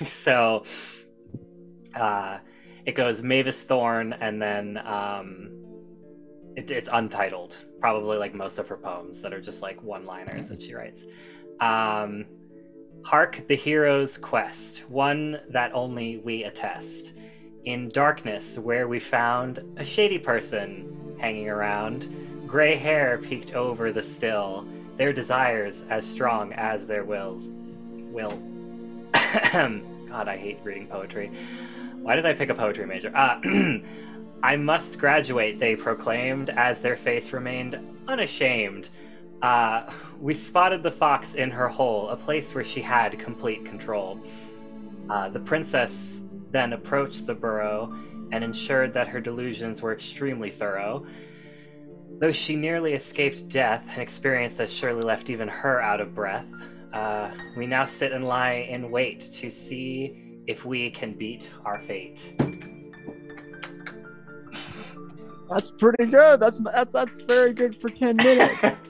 so uh, it goes Mavis Thorn, and then um, it, it's untitled. Probably like most of her poems that are just like one-liners that she writes. Um, Hark the hero's quest, one that only we attest. In darkness, where we found a shady person hanging around, gray hair peeked over the still, their desires as strong as their wills. Will. God, I hate reading poetry. Why did I pick a poetry major? Uh, I must graduate, they proclaimed, as their face remained unashamed. Uh, we spotted the fox in her hole, a place where she had complete control. Uh, the princess then approached the burrow and ensured that her delusions were extremely thorough. Though she nearly escaped death, an experience that surely left even her out of breath, uh, we now sit and lie in wait to see if we can beat our fate. That's pretty good. That's that's, that's very good for ten minutes.